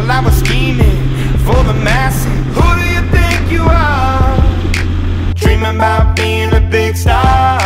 Well, I was scheming for the masses. Who do you think you are? Dreaming about being a big star.